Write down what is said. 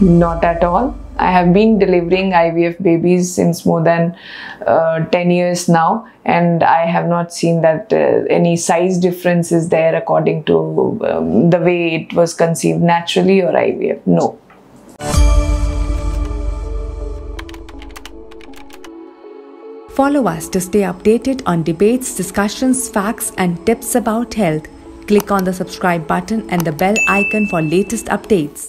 Not at all. I have been delivering IVF babies since more than uh, 10 years now, and I have not seen that uh, any size difference is there according to um, the way it was conceived naturally or IVF. No. Follow us to stay updated on debates, discussions, facts, and tips about health. Click on the subscribe button and the bell icon for latest updates.